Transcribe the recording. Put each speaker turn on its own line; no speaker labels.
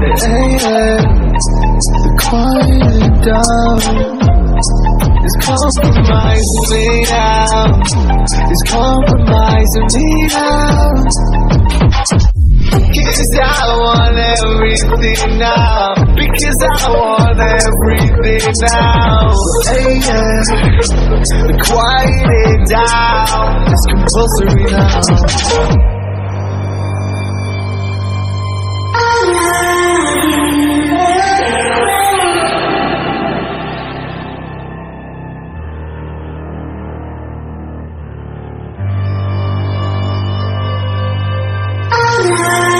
yeah, the quiet down is compromising me now. Is compromising me now. I want everything now. Because I want everything now. Hey, yeah. Quiet down is compulsory now.
Bye.